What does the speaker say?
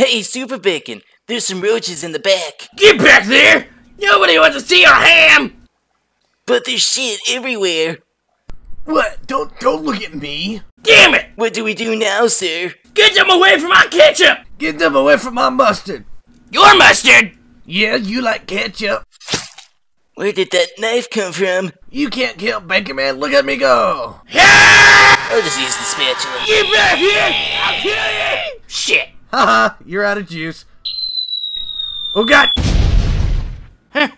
Hey, Super Bacon, there's some roaches in the back. Get back there! Nobody wants to see your ham! But there's shit everywhere. What? Don't don't look at me. Damn it! What do we do now, sir? Get them away from my ketchup! Get them away from my mustard. Your mustard! Yeah, you like ketchup. Where did that knife come from? You can't kill Bacon Man. Look at me go. Yeah! I'll just use the spatula. Get back here! Haha, you're out of juice. Oh god. Huh.